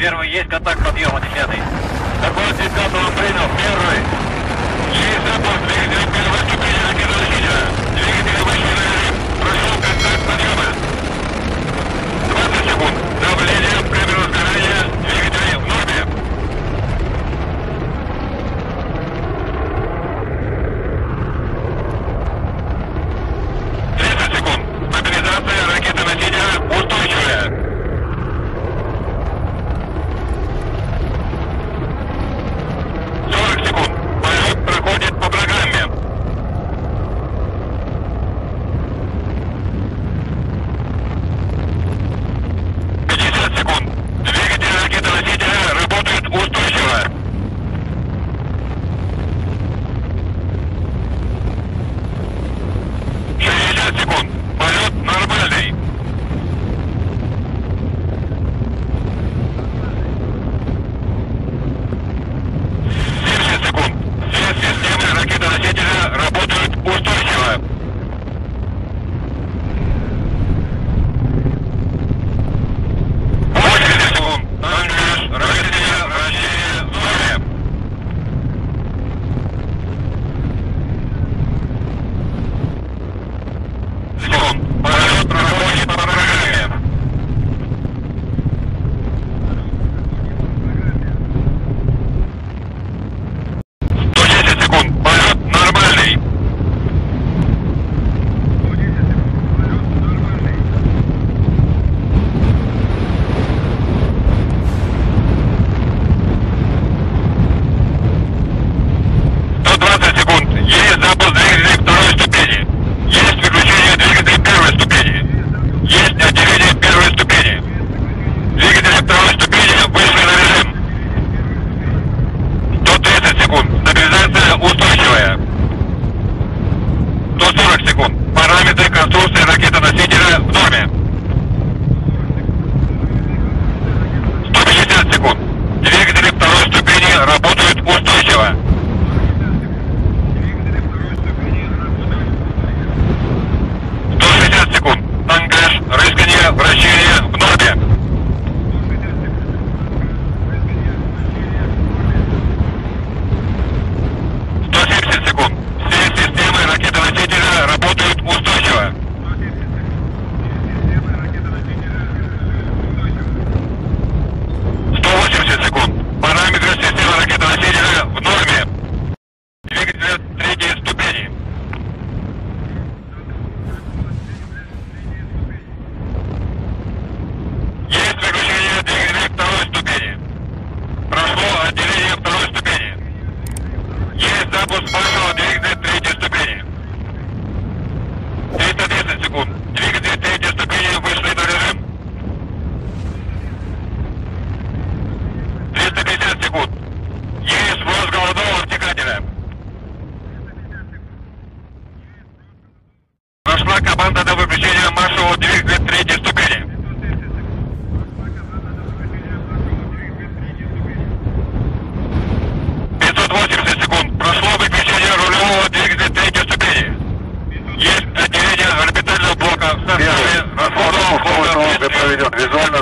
Первый есть контакт подъема, десятый. Pronto. в норме. Двигатель третьей ступени. Есть выключение двигателя второй ступени. Прошло отделение второй ступени. Есть запуск большого двигателя третьей ступени. 330 секунд. команда на выключение маршевого двигателя третьей ступени. секунд. Прошло выключение рулевого двигателя третьей ступени. Есть отделение орбитального блока в составе расходного блока. Визуально